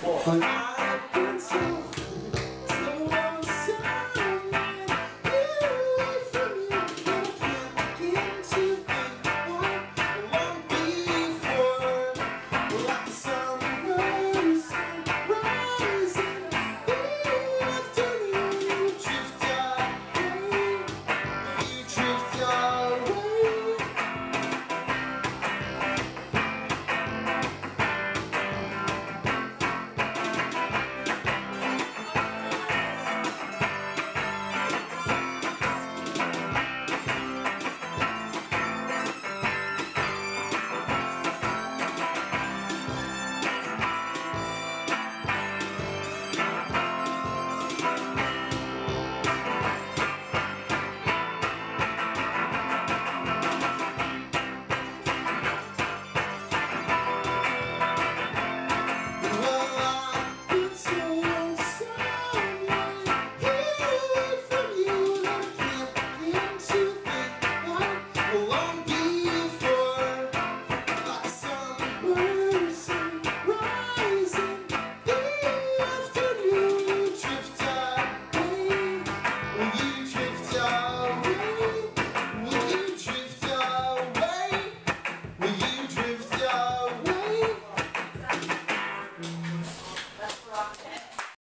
before. I've been